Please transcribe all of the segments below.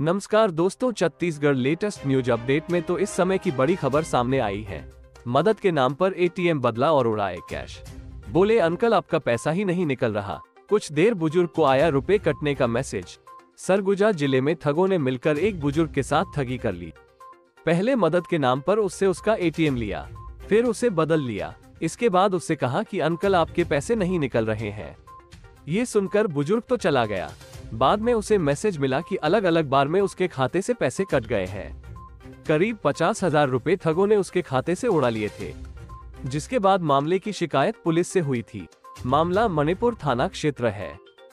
नमस्कार दोस्तों, Chhattisgarh latest news update में तो इस समय की बड़ी खबर सामने आई है। मदद के नाम पर एटीएम बदला और उड़ाए कैश। बोले, अंकल, आपका पैसा ही नहीं निकल रहा। कुछ देर बुज़ुर्ग को आया रुपए कटने का मैसेज। सरगुजा ज़िले में ठगों ने मिलकर एक बुज़ुर्ग के साथ ठगी कर ली। पहले मदद के नाम पर उससे उसका एटीएम लिया, फिर उसे बदल लिया। इसके बाद उससे कहा कि, अंकल, आपके पैसे नहीं निकल रहे हैं। ये सुनकर बुज़ुर्ग तो चला गया। बाद में उसे मैसेज मिला कि अलग अलग बार में उसके खाते से पैसे कट गए हैं। करीब पचास हज़ार रूपए ठगों ने उसके खाते से उड़ा लिए थे, जिसके बाद मामले की शिकायत पुलिस से हुई थी। मामला मणिपुर थाना क्षेत्र है।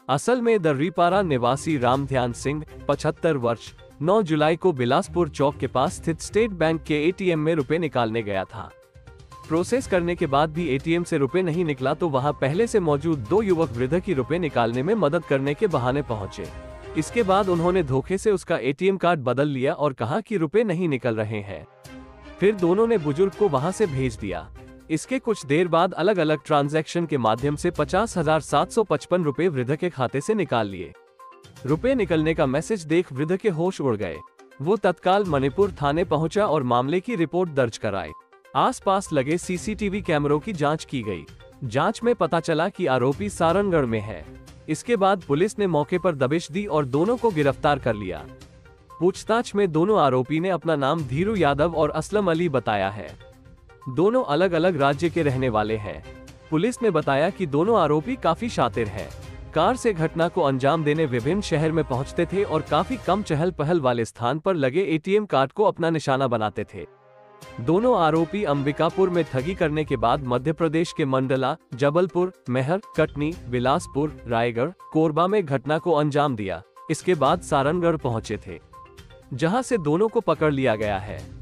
असल में दर्रीपारा निवासी राम ध्यान सिंह, पचहत्तर वर्ष 9 जुलाई को बिलासपुर चौक के पास स्थित स्टेट बैंक के एटीएम में रुपए निकालने गया था। प्रोसेस करने के बाद भी एटीएम से रुपए नहीं निकला तो वहाँ पहले से मौजूद दो युवक वृद्ध की रुपए निकालने में मदद करने के बहाने पहुँचे। इसके बाद उन्होंने धोखे से उसका एटीएम कार्ड बदल लिया और कहा कि रुपए नहीं निकल रहे हैं। फिर दोनों ने बुज़ुर्ग को वहाँ से भेज दिया। इसके कुछ देर बाद अलग अलग ट्रांजैक्शन के माध्यम से पचास हज़ार सात सौ पचपन रूपए वृद्ध के खाते से निकाल लिए। रुपए निकलने का मैसेज देख वृद्ध के होश उड़ गए। वो तत्काल मणिपुर थाने पहुँचा और मामले की रिपोर्ट दर्ज कराई आसपास लगे सीसीटीवी कैमरों की जाँच की गई। जाँच में पता चला कि आरोपी सारंगढ़ में है। इसके बाद पुलिस ने मौके पर दबिश दी और दोनों को गिरफ़्तार कर लिया। पूछताछ में दोनों आरोपी ने अपना नाम धीरू यादव और असलम अली बताया है। दोनों अलग अलग राज्य के रहने वाले हैं। पुलिस ने बताया कि दोनों आरोपी काफ़ी शातिर हैं। कार से घटना को अंजाम देने विभिन्न शहर में पहुँचते थे और काफ़ी कम चहल पहल वाले स्थान पर लगे एटीएम कार्ड को अपना निशाना बनाते थे। दोनों आरोपी अंबिकापुर में ठगी करने के बाद मध्य प्रदेश के मंडला, जबलपुर, मेहर, कटनी, बिलासपुर, रायगढ़, कोरबा में घटना को अंजाम दिया। इसके बाद सारनगढ़ पहुँचे थे। जहाँ से दोनों को पकड़ लिया गया है।